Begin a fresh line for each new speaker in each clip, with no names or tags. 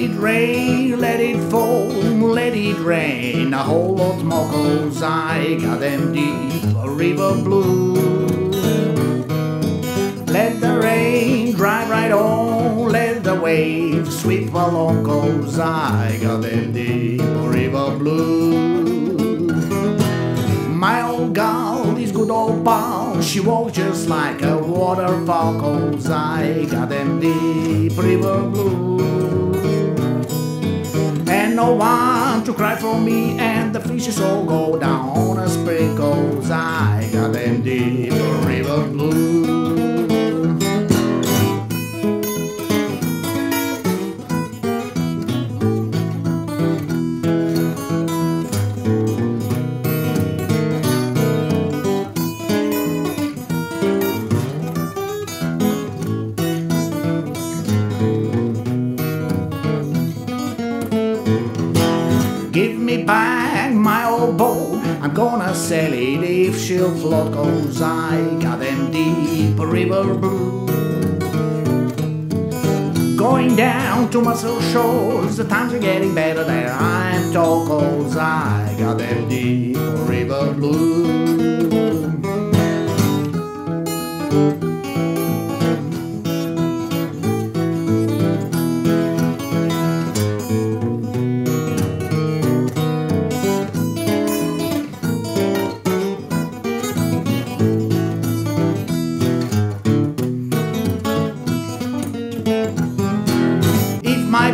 it rain, let it fall, let it rain. a whole lot more I got them deep river blue. Let the rain drive right on, let the waves sweep along cause I got them deep river blue. My old gal is good old pal, she walks just like a waterfall cause I got them deep river blue. No one to cry for me and the fishes all go down Give me back my old boat. I'm gonna sell it if she'll float. Cause I got them deep river blue. Going down to Muscle Shoals, the times are getting better there. I'm told cause I got them deep river blue.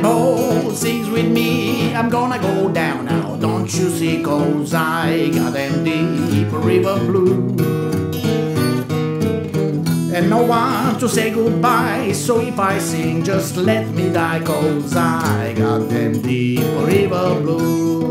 My sings with me, I'm gonna go down now. Don't you see? Cause I got them deep river blue. And no one to say goodbye. So if I sing, just let me die. Cause I got them deep river blue.